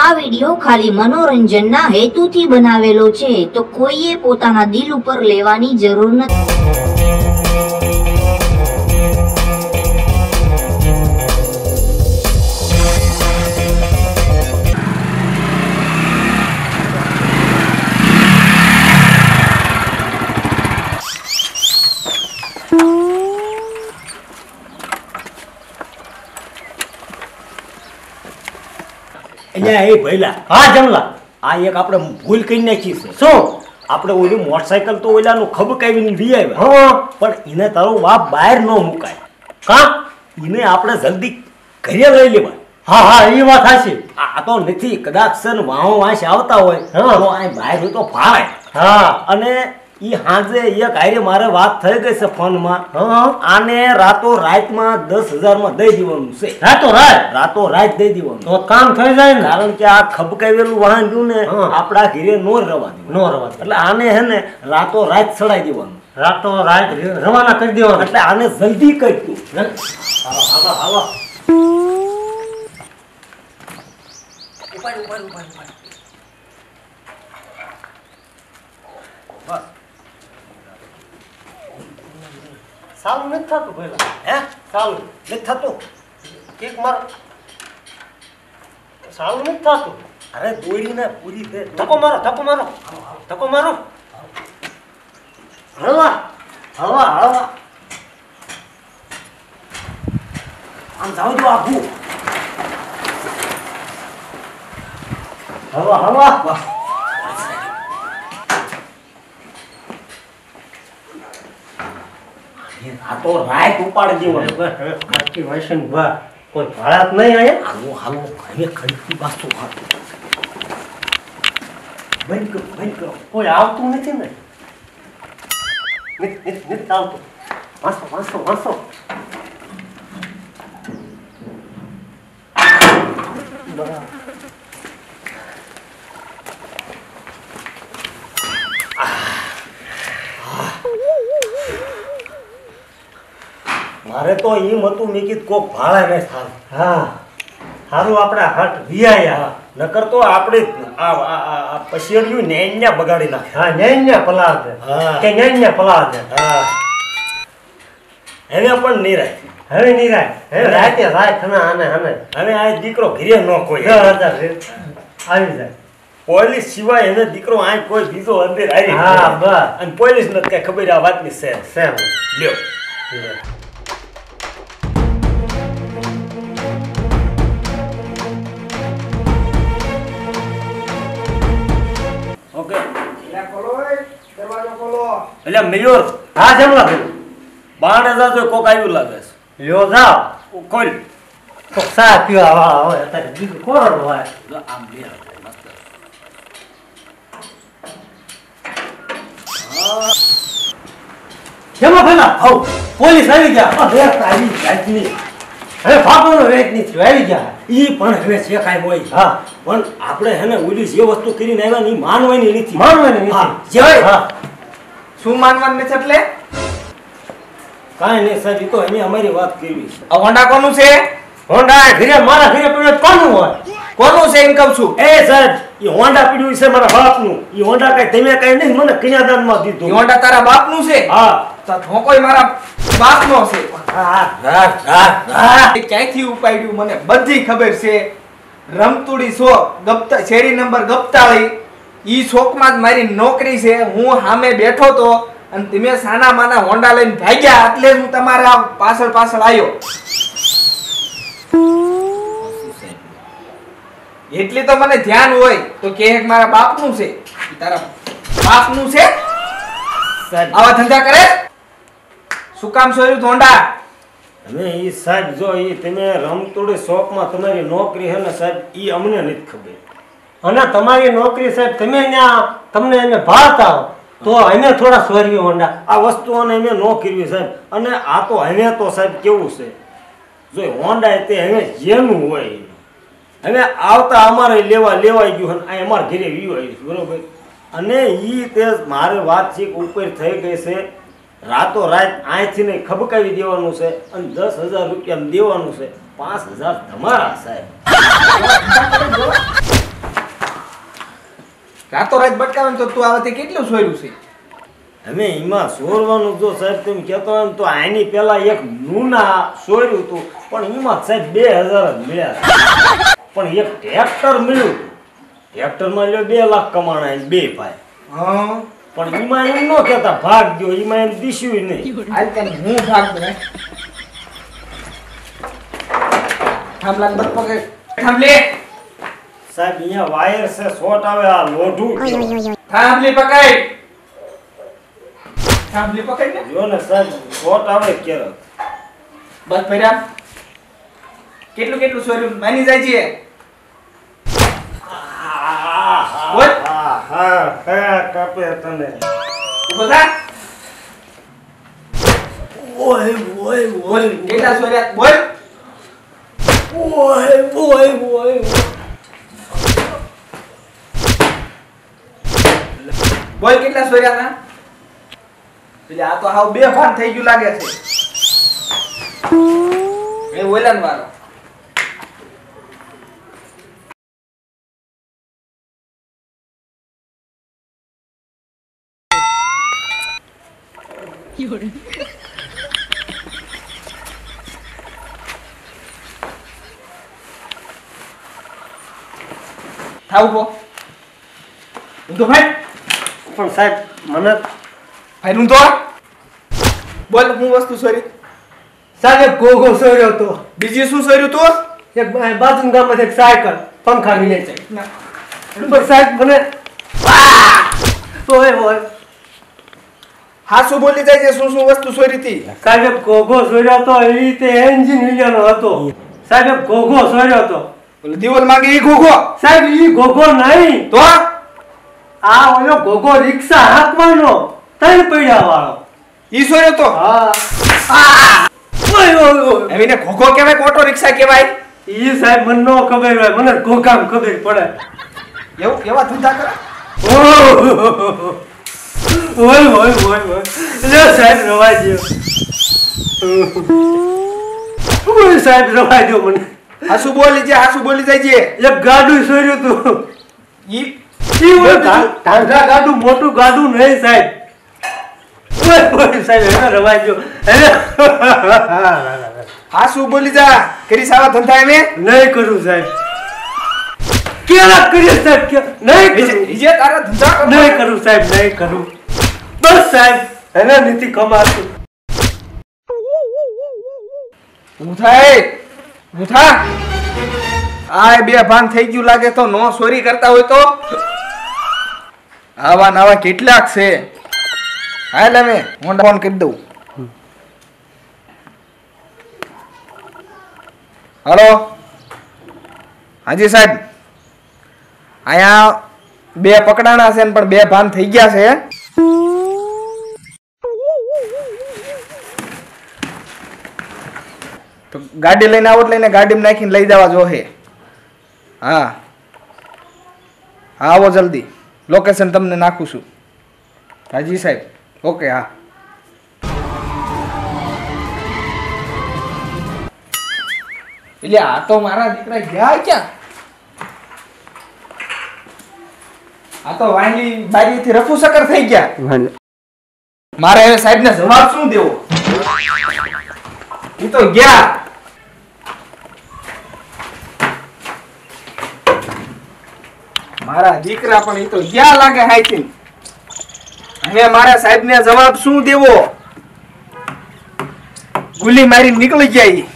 આ વિડિયો ખાલી મનોરંજનના હેતુથી બનાવેલો છે, તો કોઈએ પોતાના દિલ ઉપર લેવાની જરૂર નથી. અહીંયા એ ભઈલા હા જમલા. આ એક આપણે ભૂલ કરી નાખી છે. શું? આપણે ઓલી મોટરસાયકલ તો ઓલાનું ખબકાવીને લઈ આવ્યા. હા. પણ એને તારો બાપ બહાર ન મુકાય. કા? એને આપણે જલ્દી ઘરે લઈ લેવાય. હા હા એ વાત સાચી. આ તો નથી કદાચ છે વાહો વાંસ આવતા હોય હા. તો આ બહાર તો ફાળે હા. અને ઈ હાજે એક હારે મારે વાત થઈ ગઈ છે ફોનમાં. હા. આને રાતો રાતમાં દસ હજારમાં દઈ દેવાનું છે. રાતો રાત? રાતો રાત દઈ દેવાનું. તો કામ થઈ જાય ને? કારણ કે આ ખબકાવેલું વાહન રહ્યું ને આપડા આપણા ઘરે નો રવા દેવું નો રવા એટલે આને હે ને રાતો રાત ચડાઈ દેવાનું. રાતો રાત રવાના કરી દેવાનું. એટલે આને જલ્દી કરી તું હાલો હાલો હાલો. સાલું નથી થતું પેલા હે? સારું. નથી થતું? એક માર સારું નથી થતું. અરે દોડીને પૂરી દે ધક્કો મારો ધક્કો મારો. ધક્કો મારો. હળવા હળવા હળવા. આમ જાઉં તો આખું હળવા હળવા. આ તો રાત ઉપાડ જેવો આખી વાસણ ભા કોઈ ભાળાત નહીં આયે હાલો હાલો હવે ખડકી પાછું હાથ. બંધ કરો બંધ કરો. કોઈ આવતું નથી ને. નિત આવતું. વાંચો વાંચો વાંચો મારે તો એમ હતું મેં કીધું કોક ભાડા ને થાલ હા સારું આપણા હાથ વિયા નકર તો આપણે આ આ- આ આ પસિયડિયું ને અહીંયા બગાડી નાખે. હા ન્યાન્યા પલા દે કે ન્યાન્યા પલાદ હા. હવે પણ નિરાય. હવે નિરાય. હવે રાતે રાત હના હને હને હવે આ દીકરો ઘરે ન કોઈ. હજાર આવી જાય. પોલીસ સિવાય એને દીકરો આ કોઈ બીજો અંદર આવી હા, બસ. અને પોલીસ ને કઈ ખબર આ વાતની સેમ. સેમ. લ્યો. એટલે મયુર હા જેમ લાગે બાણ હજાર તો કોક આવ્યું લાગે છે. લ્યો જા કોઈ કોક સા પીવા વાળા હોય અત્યારે બીજું કોરો હોય? આમ બે મસ્ત. પેલા હવ પોલીસ આવી ગયા. હવે આવી જાતની. હવે ફાફોનો વેચ નહીં થયો આવી ગયા. ઈ પણ હવે છે કાંઈ હોય. હા. પણ આપણે હેને ઓલી જે વસ્તુ કરીને આવ્યા ની માનવાની નથી. માનવાની નથી. જય. હા. શું માનવાનું છે એટલે? કાંઈ નહીં સાહેબ એ તો એને અમારી વાત કરવી છે. આ હોન્ડા કોનું છે? હોન્ડા ઘરે મારા ઘરે પડ્યો કોનું હોય? કોનું છે એમ કહું છું? એ સાહેબ એ હોન્ડા પીડ્યું છે મારા બાપનું. એ હોન્ડા કઈ તમે કઈ નહીં મને કન્યાદાનમાં દીધું. હોન્ડા તારા બાપનું છે? હા. તો ધોકોય મારા બાપનો છે? હા હા. હા ક્યાંયથી ઉપાડ્યું? મને બધી ખબર છે. રમતુડી શો ગપ્તા શેરી નંબર ગપ્તાળી ઈ શોખમાં જ મારી નોકરી છે હું સામે બેઠો તો અને તમે સાના માના હોન્ડા લઈને ભાગ્યા એટલે હું તમારા પાછળ પાછળ આવ્યો એટલી તો મને ધ્યાન હોય તો કે મારા બાપનું છે. તારા બાપનું છે? આવા ધંધા કરે? શું કામ સોર્યું હોન્ડા અને ઈ સાહેબ જો ઈ તમે રમતોડી શોખમાં તમારી નોકરી હે ને સાહેબ ઈ અમને નથી ખબર. અને તમારી નોકરી સાહેબ, તમે ત્યાં તમને એને ભાવતા હો તો અમે થોડા સ્વર્ગી હોન્ડા આ વસ્તુઓને અમે ન કરવી સાહેબ. અને આ તો હવે તો સાહેબ કેવું છે? જો હોંડા તે હવે જેનું હોય હવે આવતા અમારે લેવા લેવાઈ ગયું અને અમારા ઘરે વીયું આવ્યું બરોબર? અને એ તે મારે વાતચીત ઉપર થઈ ગઈ છે. રાતો રાત અહીંથી ને ખબકાવી દેવાનું છે અને દસ હજાર રૂપિયા દેવાનું છે. પાંચ હજાર તમારા સાહેબ. રાતોરાત બટકાવે ને તો તું આવાથી કેટલું સોર્યું છે? અમે એમાં સોરવાનું જો સાહેબ તમે કહેતો હોય તો આની પહેલા એક નુના સોર્યું હતું પણ એમાં સાહેબ બે હજાર જ મળ્યા પણ એક ટ્રેક્ટર મળ્યું ટ્રેક્ટરમાં લ્યો બે લાખ કમાણા બે ભાઈ. હા. પણ એમાં એમ ન કહેતા ભાગ ગયો એમાં એમ દીશ્યું નહીં. આજ તને હું ભાગ દે થાંભલા બત પકડ. થાંભલે. સાહેબ અહીંયા વાયર છે શોર્ટ આવે આ લોઢું. થાંભલી પકડ. થાંભલી પકડ ને. જો ને સાહેબ શોર્ટ આવે ક્યારેક બસ ભર્યા. કેટલું કેટલું સોર્યું? માની જાય છે. બોલ. હા હા કાપે તને. ઊભો થા. ઓય ઓય ઓય કેટલા સોર્યા? બોલ. ઓય ઓય ઓય. બોલ કેટલા સોર્યા ના એટલે આ તો હાવ બે ભાન થઈ ગયું લાગે છે. એ ઓલાન વાળો. થાવ ઊભો. ઊંધો ભાઈ પણ સાહેબ મને ભાઈ તો બોલ હું વસ્તુ સોરી. સાહેબ ગોગો સોર્યો તો બીજી શું સોર્યું તો? એક બાજુ ગામમાંથી એક સાયકલ પંખા મિલે છે પણ સાહેબ મને ઓય ઓય. હા શું બોલી જાય છે શું શું વસ્તુ સોરી હતી? સાહેબ ગોગો સોર્યો તો એ રીતે એન્જિન હિલ્યાનો હતો. સાહેબ ગોગો સોર્યો બોલે દિવાલ માંગે ઈ ઘોઘો સાહેબ ઈ ગોગો નહીં. તો આ ઓલો ગોગો રિક્ષા હાંકવાનો ત્રણ પડ્યા વાળો ઈ સોર્યો તો. હા. ઓય ઓય ઓય. એને ગોગો કહેવાય ઓટો રિક્ષા કહેવાય? ઈ સાહેબ મને નો ખબર હોય મને ગોગામ ખબર પડે. એવું કેવા ધંધા કરે ઓય ઓય ઓય ઓય. લે સાહેબ રવા દો ઓય સાહેબ રવા દો મને. હાસુ બોલી છે આસુ બોલી જાય છે એક ગાડું સોર્યું તું. ઈ ગાડું મોટું ગાડું નહીં સાહેબ. સાહેબ એને રવા હા શું બોલી જા? કરી સાવા ધંધા એમે નહીં કરું સાહેબ. કેલા કરીએ સાહેબ? કે નહીં કરું. તારા ધંધા નહીં કરું સાહેબ નહીં કરું. બસ સાહેબ એને નથી કમાતું ઊભું આ બે ભાન થઈ ગયું લાગે તો નો સોરી કરતા હોય તો. આવા નવા કેટલાક છે. હાલ અમે હું ફોન કરી દઉં. હલો? હાજી સાહેબ. અહીંયા બે પકડાણા છે પણ બે ભાન થઈ ગયા છે. તો ગાડી લઈને આવો એટલે એને ગાડીમાં નાખીને લઈ જવા જોહે હા. હા, આવો જલ્દી. લોકેશન તમને નાખું છું. હાજી સાહેબ. ઓકે હા. એટલે આ તો મારા દીકરા ગયા ક્યાં? આ તો વાંગી બારીથી રફુ સકર થઈ ગયા. મારે સાહેબ સાહેબને જવાબ શું દેવો? એ તો ગયા. દીકરા પણ એ તો ગયા લાગે હાઈથી. હવે મારા સાહેબને જવાબ શું દેવો? ગુલી મારી નીકળી ઈ.